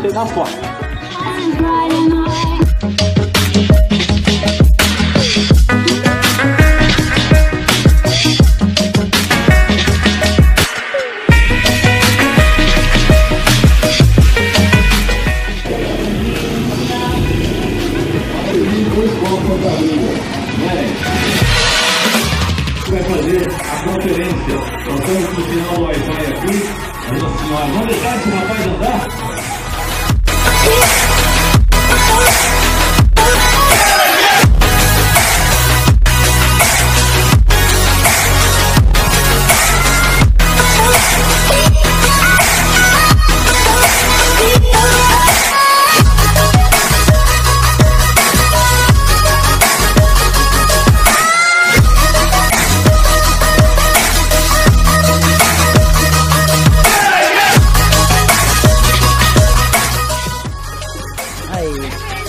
Ser na porta. vai fazer a conferência. Nós estamos no final live.